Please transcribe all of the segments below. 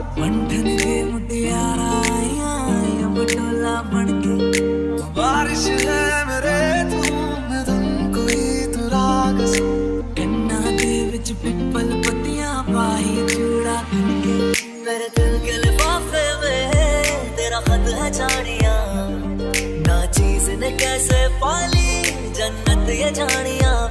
सा के मुटियारा आया बटोला बन के बारिश है मेरे तू मैं कोई राग सा दे विच पिपल पत्तियाँ पाई चूड़ा के मेरे दिल के लिफाफे में तेरा खत है जानिया। ना चीज़ ने कैसे पाली जन्नत ये जानिया।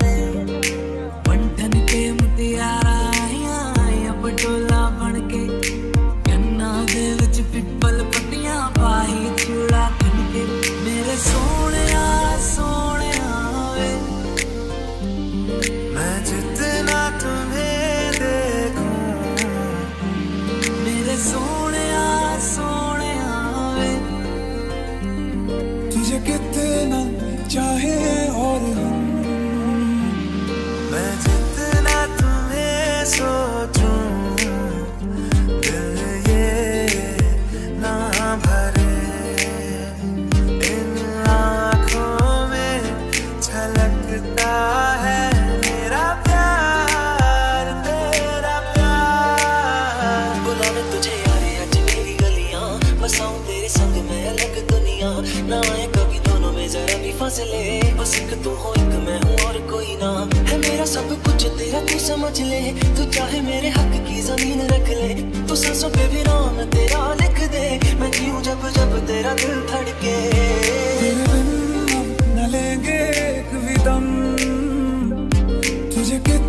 तुझे कितना चाहे और हम। मैं ना आए कभी दोनों में जरा भी फासले बस एक तू हो, एक मैं हूँ और कोई ना। है मेरा सब कुछ, तेरा तू समझ ले। तू चाहे मेरे हक की ज़मीन रख ले। तू सांसों पे भी नाम तेरा लिख दे। मैं जीऊं जब जब तेरा दिल धड़के। न लेंगे एक भी दम। तुझे कितना